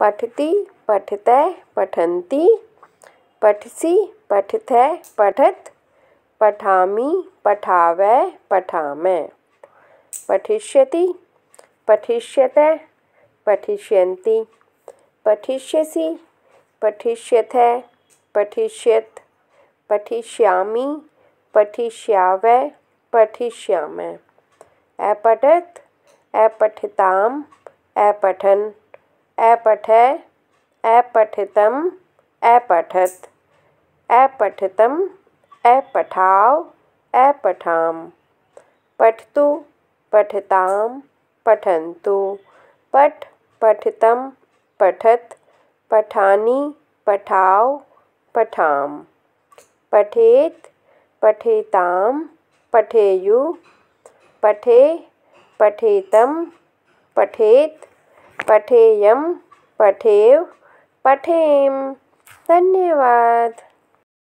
पठति, पठतै, पठन्ति, पठसि, पठतै, पठत, पठामि, पठावै, पठामः। पठिष्यति, पठिष्यतः, पठिष्यन्ति। पठिष्यसि पठिष्यथः पठिष्यत्, पठिष्यामि, पठिष्यावः, पठिष्यामः। अपठत्, अपठिताम्, अपठन्। अपठः, अपठितम्, अपठत्, अपठितम्, अपठाव, अपठाम। पठतु, पठताम, पठन्तु। पठ पठितं पठत, पठानि, पठाव, पठाम। पठेत्, पठेताम, पठेयु। पठे पठेतं पठेत् पठेयं पठेव पठेम। धन्यवाद।